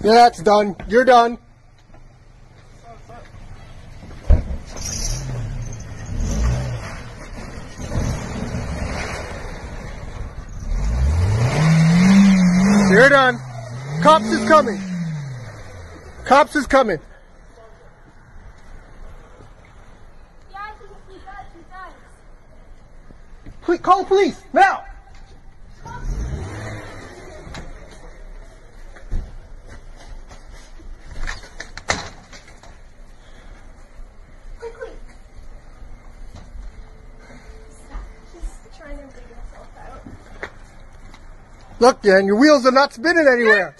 Yeah, that's done. You're done. You're done. Cops is coming. Cops is coming. Yeah, I think he does. He does. Please, call the police now. Look, Dan, your wheels are not spinning anywhere.